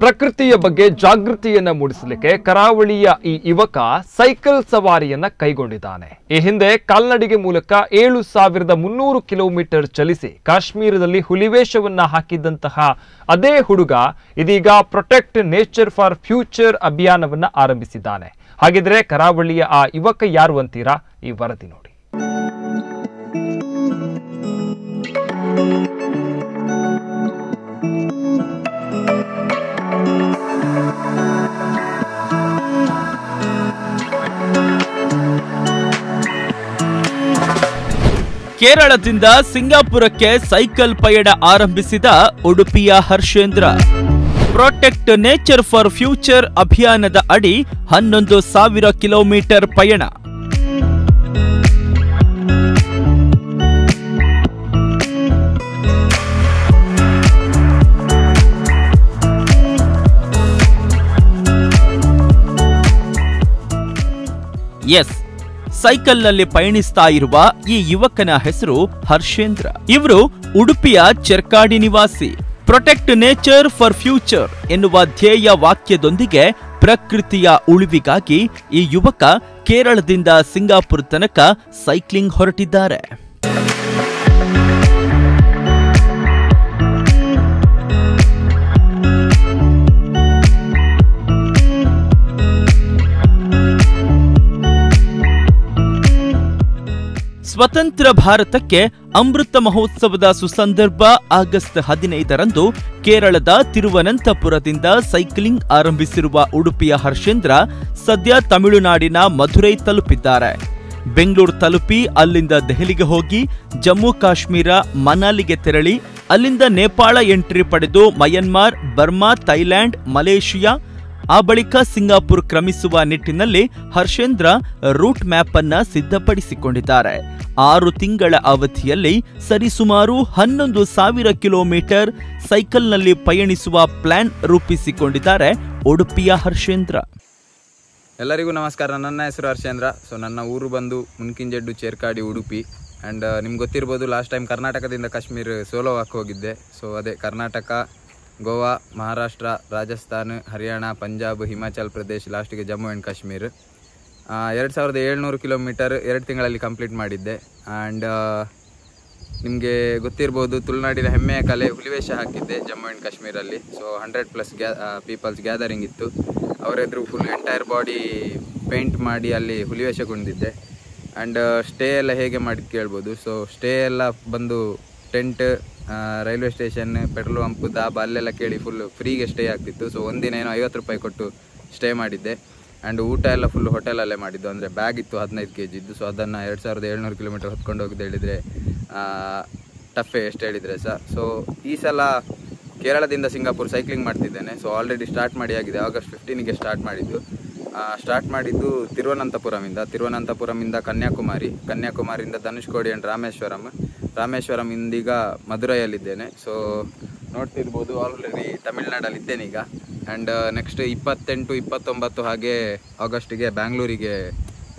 ಪ್ರಕೃತಿಯ ಬಗ್ಗೆ ಜಾಗೃತಿಯನ್ನ ಮೂಡಿಸಲಿಕ್ಕೆ ಕರಾವಳಿಯ ಈ ಯುವಕ ಸೈಕಲ್ ಸವಾರಿಯನ್ನ ಕೈಗೊಂಡಿದ್ದಾನೆ. ಈ ಹಿಂದೆ ಕಾಲ್ನಡಿಗೆ ಮೂಲಕ ಏಳು ಸಾವಿರದ ಮುನ್ನೂರು ಕಿಲೋಮೀಟರ್ ಚಲಿಸಿ ಕಾಶ್ಮೀರದಲ್ಲಿ ಹುಲಿವೇಷವನ್ನ ಹಾಕಿದ್ದಂತಹ ಅದೇ ಹುಡುಗ ಇದೀಗ ಪ್ರೊಟೆಕ್ಟ್ ನೇಚರ್ ಫಾರ್ ಫ್ಯೂಚರ್ ಅಭಿಯಾನವನ್ನ ಆರಂಭಿಸಿದ್ದಾನೆ. ಹಾಗಿದ್ರೆ ಕರಾವಳಿಯ ಆ ಯುವಕ ಯಾರು ಅಂತೀರಾ? ಈ ವರದಿ ನೋಡಿ. ಕೇರಳದಿಂದ ಸಿಂಗಾಪುರಕ್ಕೆ ಸೈಕಲ್ ಪಯಣ ಆರಂಭಿಸಿದ ಉಡುಪಿಯ Harshendra. Protect nature for future ಅಭಿಯಾನದ ಅಡಿ ಹನ್ನೊಂದು ಸಾವಿರ ಕಿಲೋಮೀಟರ್ ಪಯಣ. ಎಸ್ ಸೈಕಲ್ನಲ್ಲಿ ಪಯಣಿಸ್ತಾ ಇರುವ ಈ ಯುವಕನ ಹೆಸರು ಹರ್ಷೇಂದ್ರ. ಇವರು ಉಡುಪಿಯ ಚೆರ್ಕಾಡಿ ನಿವಾಸಿ. ಪ್ರೊಟೆಕ್ಟ್ ನೇಚರ್ ಫಾರ್ ಫ್ಯೂಚರ್ ಎನ್ನುವ ಧ್ಯೇಯ ವಾಕ್ಯದೊಂದಿಗೆ ಪ್ರಕೃತಿಯ ಉಳಿವಿಗಾಗಿ ಈ ಯುವಕ ಕೇರಳದಿಂದ ಸಿಂಗಾಪುರ ತನಕ ಸೈಕ್ಲಿಂಗ್ ಹೊರಟಿದ್ದಾರೆ. ಸ್ವತಂತ್ರ ಭಾರತಕ್ಕೆ ಅಮೃತ ಮಹೋತ್ಸವದ ಸುಸಂದರ್ಭ ಆಗಸ್ಟ್ ಹದಿನೈದರಂದು ಕೇರಳದ ತಿರುವನಂತಪುರದಿಂದ ಸೈಕ್ಲಿಂಗ್ ಆರಂಭಿಸಿರುವ ಉಡುಪಿಯ ಹರ್ಷೇಂದ್ರ ಸದ್ಯ ತಮಿಳುನಾಡಿನ ಮಧುರೈ ತಲುಪಿದ್ದಾರೆ. ಬೆಂಗಳೂರು ತಲುಪಿ ಅಲ್ಲಿಂದ ದೆಹಲಿಗೆ ಹೋಗಿ ಜಮ್ಮು ಕಾಶ್ಮೀರ ಮನಾಲಿಗೆ ತೆರಳಿ ಅಲ್ಲಿಂದ ನೇಪಾಳ ಎಂಟ್ರಿ ಪಡೆದು ಮಯನ್ಮಾರ್, ಬರ್ಮಾ, ಥೈಲ್ಯಾಂಡ್, ಮಲೇಷಿಯಾ ಆ ಬಳಿಕ ಸಿಂಗಾಪುರ್ ಕ್ರಮಿಸುವ ನಿಟ್ಟಿನಲ್ಲಿ ಹರ್ಷೇಂದ್ರ ರೂಟ್ ಮ್ಯಾಪ್ ಅನ್ನ ಸಿದ್ಧಪಡಿಸಿಕೊಂಡಿದ್ದಾರೆ. ಆರು ತಿಂಗಳ ಅವಧಿಯಲ್ಲಿ ಸರಿಸುಮಾರು ಹನ್ನೊಂದು ಸಾವಿರ ಕಿಲೋಮೀಟರ್ ಸೈಕಲ್ನಲ್ಲಿ ಪಯಣಿಸುವ ಪ್ಲಾನ್ ರೂಪಿಸಿಕೊಂಡಿದ್ದಾರೆ ಉಡುಪಿಯ ಹರ್ಷೇಂದ್ರ. ಎಲ್ಲರಿಗೂ ನಮಸ್ಕಾರ. ನನ್ನ ಹೆಸರು ಹರ್ಷೇಂದ್ರ. ಸೊ ನನ್ನ ಊರು ಬಂದು ಮುನ್ಕಿಂಜೆಡ್ಡು ಚೇರ್ಕಾಡಿ ಉಡುಪಿ. ಆ್ಯಂಡ್ ನಿಮ್ಗೆ ಗೊತ್ತಿರ್ಬೋದು ಲಾಸ್ಟ್ ಟೈಮ್ ಕರ್ನಾಟಕದಿಂದ ಕಾಶ್ಮೀರ್ ಸೋಲೋ ವಾಕ್ ಹೋಗಿದ್ದೆ. ಸೊ ಅದೇ ಕರ್ನಾಟಕ ಗೋವಾ, ಮಹಾರಾಷ್ಟ್ರ, ರಾಜಸ್ಥಾನ್, ಹರಿಯಾಣ, ಪಂಜಾಬ್, ಹಿಮಾಚಲ್ ಪ್ರದೇಶ್, ಲಾಸ್ಟಿಗೆ ಜಮ್ಮು ಆ್ಯಂಡ್ ಕಾಶ್ಮೀರ್. ಎರಡು ಸಾವಿರದ ಏಳ್ನೂರು ಕಿಲೋಮೀಟರ್ ಎರಡು ತಿಂಗಳಲ್ಲಿ ಕಂಪ್ಲೀಟ್ ಮಾಡಿದ್ದೆ. ಆ್ಯಂಡ್ ನಿಮಗೆ ಗೊತ್ತಿರ್ಬೋದು, ತುಳುನಾಡಿನ ಹೆಮ್ಮೆಯ ಕಲೆ ಹುಲಿವೇಷ ಹಾಕಿದ್ದೆ ಜಮ್ಮು ಆ್ಯಂಡ್ ಕಾಶ್ಮೀರಲ್ಲಿ. ಸೊ ಹಂಡ್ರೆಡ್ ಪ್ಲಸ್ ಗ್ಯಾ ಪೀಪಲ್ಸ್ ಗ್ಯಾದರಿಂಗ್ ಇತ್ತು. ಅವರೆದುರು ಫುಲ್ ಎಂಟೈರ್ ಬಾಡಿ ಪೇಂಟ್ ಮಾಡಿ ಅಲ್ಲಿ ಹುಲಿವೇಷ ಕುಣಿದಿದ್ದೆ ಆ್ಯಂಡ್ ಸ್ಟೇ ಎಲ್ಲ ಹೇಗೆ ಮಾಡಿ ಕೇಳ್ಬೋದು. ಸೊ ಸ್ಟೇ ಎಲ್ಲ ಬಂದು tent railway station, petrol pump, dhaba, ಅಲ್ಲೆಲ್ಲ ಕೇಳಿ ಫುಲ್ ಫ್ರೀಗೆ ಸ್ಟೇ ಆಗ್ತಿತ್ತು. ಸೊ ಒಂದಿನ ಏನೋ ಐವತ್ತು ರೂಪಾಯಿ ಕೊಟ್ಟು ಸ್ಟೇ ಮಾಡಿದ್ದೆ. ಆ್ಯಂಡ್ ಊಟ ಎಲ್ಲ ಫುಲ್ ಹೋಟೆಲಲ್ಲೇ ಮಾಡಿದ್ದು. ಅಂದರೆ ಬ್ಯಾಗ್ ಇತ್ತು ಹದಿನೈದು ಕೆ ಜಿ ಇದ್ದು. ಸೊ ಅದನ್ನು ಎರಡು ಸಾವಿರದ ಏಳ್ನೂರು ಕಿಲೋಮೀಟರ್ ಹೊತ್ಕೊಂಡು ಹೋಗಿದ್ದು ಹೇಳಿದರೆ ಟಫೆ ಎಷ್ಟು ಹೇಳಿದರೆ ಸಹ ಸೊ ಈ ಸಲ ಕೇರಳದಿಂದ ಸಿಂಗಾಪುರ್ ಸೈಕ್ಲಿಂಗ್ ಮಾಡ್ತಿದ್ದೇನೆ. ಸೊ ಆಲ್ರೆಡಿ ಸ್ಟಾರ್ಟ್ ಮಾಡಿ ಆಗಿದೆ. ಆಗಸ್ಟ್ ಫಿಫ್ಟೀನಿಗೆ ಸ್ಟಾರ್ಟ್ ಮಾಡಿದ್ದು. ಸ್ಟಾರ್ಟ್ ಮಾಡಿದ್ದು ತಿರುವನಂತಪುರಮಿಂದ. ತಿರುವನಂತಪುರಮಿಂದ ಕನ್ಯಾಕುಮಾರಿ. ಕನ್ಯಾಕುಮಾರಿಯಿಂದ ಧನುಷ್ಕೋಡಿ ಆ್ಯಂಡ್ ರಾಮೇಶ್ವರಂ. ರಾಮೇಶ್ವರಂ ಇಂದೀಗ ಮಧುರೈಯಲ್ಲಿದ್ದೇನೆ. ಸೊ ನೋಡ್ತಿರ್ಬೋದು ಆಲ್ರೆಡಿ ತಮಿಳ್ನಾಡಲ್ಲಿ ಇದ್ದೇನೆ ಈಗ ಆ್ಯಂಡ್ ನೆಕ್ಸ್ಟ್ ಇಪ್ಪತ್ತೆಂಟು, ಇಪ್ಪತ್ತೊಂಬತ್ತು ಹಾಗೆ ಆಗಸ್ಟಿಗೆ ಬ್ಯಾಂಗ್ಳೂರಿಗೆ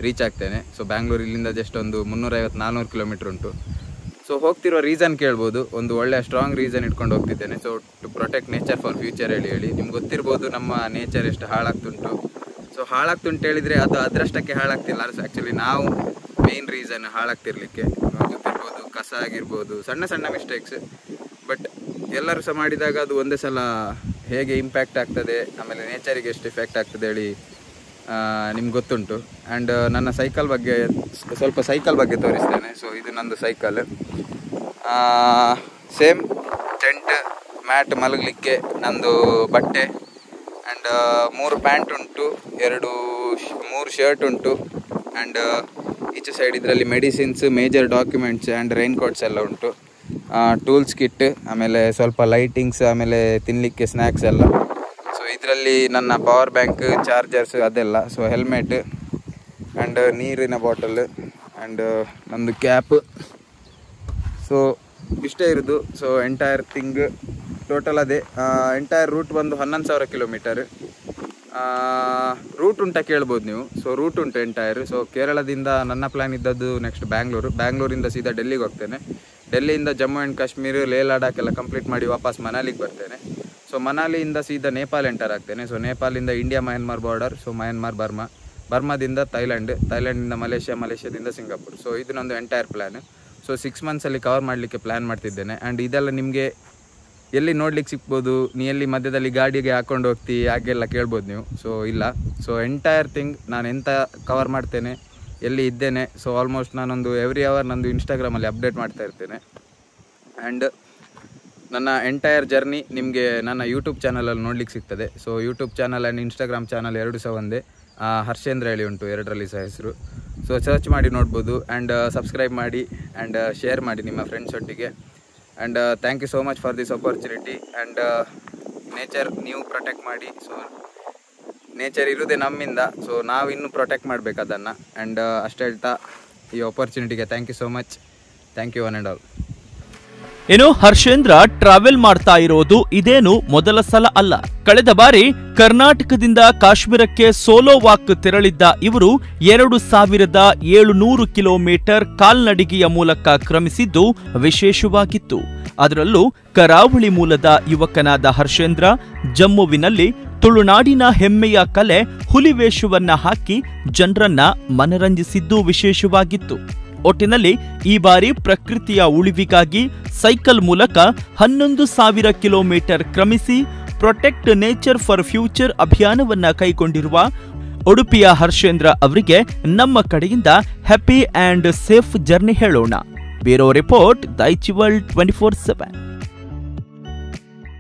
ರೀಚ್ ಆಗ್ತೇನೆ. ಸೊ ಬ್ಯಾಂಗ್ಳೂರು ಇಲ್ಲಿಂದ ಜಸ್ಟ್ ಒಂದು ಮುನ್ನೂರೈವತ್ತು ನಾನ್ನೂರು ಕಿಲೋಮೀಟ್ರ್ ಉಂಟು. ಸೊ ಹೋಗ್ತಿರೋ ರೀಸನ್ ಕೇಳ್ಬೋದು. ಒಂದು ಒಳ್ಳೆಯ ಸ್ಟ್ರಾಂಗ್ ರೀಸನ್ ಇಟ್ಕೊಂಡು ಹೋಗ್ತಿದ್ದೇನೆ. So to protect nature for future ಹೇಳಿ ಹೇಳಿ. ನಿಮ್ಗೆ ಗೊತ್ತಿರ್ಬೋದು ನಮ್ಮ ನೇಚರ್ ಎಷ್ಟು ಹಾಳಾಗ್ತುಂಟು. ಸೊ ಹಾಳಾಗ್ತುಂಟು ಹೇಳಿದರೆ ಅದು ಅದರಷ್ಟಕ್ಕೆ ಹಾಳಾಗ್ತಿಲ್ಲ. ಆ್ಯಕ್ಚುಲಿ ನಾವು ಮೇನ್ ರೀಸನ್ ಹಾಳಾಗ್ತಿರ್ಲಿಕ್ಕೆ. ಆಗಿರ್ಬೋದು, ಸಣ್ಣ ಸಣ್ಣ ಮಿಸ್ಟೇಕ್ಸ್ ಬಟ್ ಎಲ್ಲರೂ ಸಹ ಮಾಡಿದಾಗ ಅದು ಒಂದೇ ಸಲ ಹೇಗೆ ಇಂಪ್ಯಾಕ್ಟ್ ಆಗ್ತದೆ, ಆಮೇಲೆ ನೇಚರಿಗೆ ಎಷ್ಟು ಇಫೆಕ್ಟ್ ಆಗ್ತದೆ ಹೇಳಿ ನಿಮ್ಗೆ ಗೊತ್ತುಂಟು. ಆ್ಯಂಡ್ ನನ್ನ ಸೈಕಲ್ ಬಗ್ಗೆ, ಸ್ವಲ್ಪ ಸೈಕಲ್ ಬಗ್ಗೆ ತೋರಿಸ್ತೇನೆ. ಸೊ ಇದು ನಂದು ಸೈಕಲ್ ಸೇಮ್ ಟೆಂಟ್ ಮ್ಯಾಟ್ ಮಲಗಲಿಕ್ಕೆ ನಂದು ಬಟ್ಟೆ ಆ್ಯಂಡ್ ಮೂರು ಪ್ಯಾಂಟ್ ಉಂಟು, ಎರಡು ಮೂರು ಶರ್ಟ್ ಉಂಟು. ಆ್ಯಂಡ್ ಈಚೆ ಸೈಡ್ ಇದರಲ್ಲಿ medicines major documents and rain coats ಎಲ್ಲ ಉಂಟು. ಟೂಲ್ಸ್ ಕಿಟ್ ಆಮೇಲೆ ಸ್ವಲ್ಪ ಲೈಟಿಂಗ್ಸ್ ಆಮೇಲೆ ತಿನ್ನಲಿಕ್ಕೆ ಸ್ನ್ಯಾಕ್ಸ್ ಎಲ್ಲ. ಸೊ ಇದರಲ್ಲಿ ನನ್ನ ಪವರ್ ಬ್ಯಾಂಕ್ ಚಾರ್ಜರ್ಸ್ ಅದೆಲ್ಲ. ಸೊ ಹೆಲ್ಮೆಟ್ ಆ್ಯಂಡ್ ನೀರಿನ ಬಾಟಲ್ ಆ್ಯಂಡ್ ನಂದು ಕ್ಯಾಪ್ ಸೊ ಇಷ್ಟೇ ಇರೋದು. ಸೊ ಎಂಟೈರ್ ಥಿಂಗ್ ಟೋಟಲ್ ಅದೇ. ಎಂಟೈರ್ ರೂಟ್ ಬಂದು ಹನ್ನೊಂದು ಸಾವಿರ ಕಿಲೋಮೀಟರ್ ರೂಟ್ ಉಂಟ ಕೇಳ್ಬೋದು ನೀವು. ಸೊ ರೂಟ್ ಉಂಟು ಎಂಟೈರ್ ಸೊ ಕೇರಳದಿಂದ ನನ್ನ ಪ್ಲ್ಯಾನ್ ಇದ್ದದ್ದು ನೆಕ್ಸ್ಟ್ ಬ್ಯಾಂಗ್ಳೂರು ಬ್ಯಾಂಗ್ಳೂರಿಂದ ಸೀದಾ ಡೆಲ್ಲಿಗೆ ಹೋಗ್ತೇನೆ. ಡೆಲ್ಲಿಯಿಂದ ಜಮ್ಮು ಆ್ಯಂಡ್ ಕಾಶ್ಮೀರ್ ಲೇ ಲಡಾಖ್ ಎಲ್ಲ ಕಂಪ್ಲೀಟ್ ಮಾಡಿ ವಾಪಸ್ ಮನಾಲಿಗೆ ಬರ್ತೇನೆ. ಸೊ ಮನಾಲಿಯಿಂದ ಸೀದಾ ನೇಪಾಲ್ ಎಂಟರ್ ಆಗ್ತೇನೆ. So ನೇಪಾಲಿಂದ India Myanmar border so Myanmar Burma ಬರ್ಮಾದಿಂದ Thailand ಥೈಲ್ಯಾಂಡಿಂದ ಮಲೇಷ್ಯಾ ಮಲೇಷ್ಯಾದಿಂದ ಸಿಂಗಾಪುರ್ ಸೊ ಇದು ನಂದು ಎಂಟೈರ್ ಪ್ಲ್ಯಾನ್ ಸೊ ಸಿಕ್ಸ್ ಮಂತ್ಸಲ್ಲಿ ಕವರ್ ಮಾಡಲಿಕ್ಕೆ ಪ್ಲ್ಯಾನ್ ಮಾಡ್ತಿದ್ದೇನೆ. ಆ್ಯಂಡ್ ಇದೆಲ್ಲ ನಿಮಗೆ ಎಲ್ಲಿ ನೋಡ್ಲಿಕ್ಕೆ ಸಿಗ್ಬೋದು? ನೀ ಎಲ್ಲಿ ಮಧ್ಯದಲ್ಲಿ ಗಾಡಿಗೆ ಹಾಕೊಂಡು ಹೋಗ್ತಿ? ಹಾಗೆಲ್ಲ ಕೇಳ್ಬೋದು ನೀವು. ಸೊ ಇಲ್ಲ. ಸೊ ಎಂಟೈರ್ ಥಿಂಗ್ ನಾನು ಎಂತ ಕವರ್ ಮಾಡ್ತೇನೆ, ಎಲ್ಲಿ ಇದ್ದೇನೆ ಸೊ ಆಲ್ಮೋಸ್ಟ್ ನಾನೊಂದು ಎವ್ರಿ ಅವರ್ ನಂದು ಇನ್ಸ್ಟಾಗ್ರಾಮಲ್ಲಿ ಅಪ್ಡೇಟ್ ಮಾಡ್ತಾ ಇರ್ತೇನೆ. ಆ್ಯಂಡ್ ನನ್ನ ಎಂಟೈರ್ ಜರ್ನಿ ನಿಮಗೆ ನನ್ನ ಯೂಟ್ಯೂಬ್ ಚಾನಲಲ್ಲಿ ನೋಡ್ಲಿಕ್ಕೆ ಸಿಗ್ತದೆ. So YouTube channel and Instagram channel ಎರಡು ಸಹ ಒಂದೇ. ಹರ್ಷೇಂದ್ರ ಹೇಳಿ ಉಂಟು, ಎರಡರಲ್ಲಿ ಸಹ ಹೆಸರು. ಸೊ ಸರ್ಚ್ ಮಾಡಿ ನೋಡ್ಬೋದು. ಆ್ಯಂಡ್ ಸಬ್ಸ್ಕ್ರೈಬ್ ಮಾಡಿ. ಆ್ಯಂಡ್ ಶೇರ್ ಮಾಡಿ ನಿಮ್ಮ ಫ್ರೆಂಡ್ಸ್ ಒಟ್ಟಿಗೆ. And thank you so much for this opportunity and nature ನೀವು ಪ್ರೊಟೆಕ್ಟ್ ಮಾಡಿ. ಸೊ ನೇಚರ್ ಇರುವುದೇ ನಮ್ಮಿಂದ. ಸೊ ನಾವು ಇನ್ನೂ ಪ್ರೊಟೆಕ್ಟ್ ಮಾಡಬೇಕು ಅದನ್ನು. ಆ್ಯಂಡ್ ಅಷ್ಟೇ ಹೇಳ್ತಾ ಈ ಅಪರ್ಚುನಿಟಿಗೆ thank you so much thank you one and all ಏನು ಹರ್ಷೇಂದ್ರ ಟ್ರಾವೆಲ್ ಮಾಡ್ತಾ ಇರೋದು ಇದೇನು ಮೊದಲ ಸಲ ಅಲ್ಲ? ಕಳೆದ ಬಾರಿ ಕರ್ನಾಟಕದಿಂದ ಕಾಶ್ಮೀರಕ್ಕೆ ಸೋಲೋ ವಾಕ್ ತೆರಳಿದ್ದ ಇವರು ಎರಡು ಸಾವಿರದ ಏಳುನೂರು ಕಿಲೋಮೀಟರ್ ಕಾಲ್ನಡಿಗೆಯ ಮೂಲಕ ಕ್ರಮಿಸಿದ್ದು ವಿಶೇಷವಾಗಿತ್ತು. ಅದರಲ್ಲೂ ಕರಾವಳಿ ಮೂಲದ ಯುವಕನಾದ ಹರ್ಷೇಂದ್ರ ಜಮ್ಮುವಿನಲ್ಲಿ ತುಳುನಾಡಿನ ಹೆಮ್ಮೆಯ ಕಲೆ ಹುಲಿವೇಷವನ್ನ ಹಾಕಿ ಜನರನ್ನ ಮನರಂಜಿಸಿದ್ದು ವಿಶೇಷವಾಗಿತ್ತು. ಒಟ್ಟಿನಲ್ಲಿ ಈ ಬಾರಿ ಪ್ರಕೃತಿಯ ಉಳಿವಿಗಾಗಿ ಸೈಕಲ್ ಮೂಲಕ ಹನ್ನೊಂದು ಸಾವಿರ ಕಿಲೋಮೀಟರ್ ಕ್ರಮಿಸಿ ಪ್ರೊಟೆಕ್ಟ್ ನೇಚರ್ ಫಾರ್ ಫ್ಯೂಚರ್ ಅಭಿಯಾನವನ್ನ ಕೈಗೊಂಡಿರುವ ಉಡುಪಿಯ ಹರ್ಷೇಂದ್ರ ಅವರಿಗೆ ನಮ್ಮ ಕಡೆಯಿಂದ ಹ್ಯಾಪಿ ಆ್ಯಂಡ್ ಸೇಫ್ ಜರ್ನಿ ಹೇಳೋಣ. Bureau report, Daijiworld twenty four seven